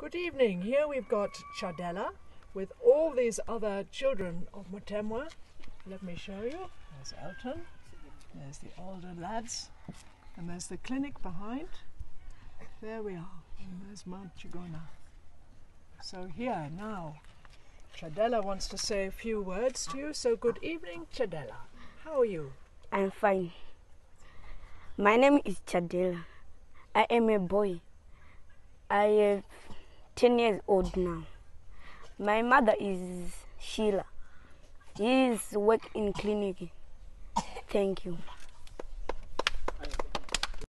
Good evening. Here we've got Chadela with all these other children of Mutemwa. Let me show you. There's Elton, there's the older lads, and there's the clinic behind. There we are. And there's Mount Chigona. So here now, Chadela wants to say a few words to you. So good evening, Chadela. How are you? I'm fine. My name is Chadela. I am a boy. I am 10 years old now. My mother is Sheila. He is work in clinic. Thank you.